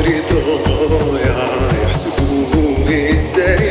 عمري ضايع يحسبوه إزاي؟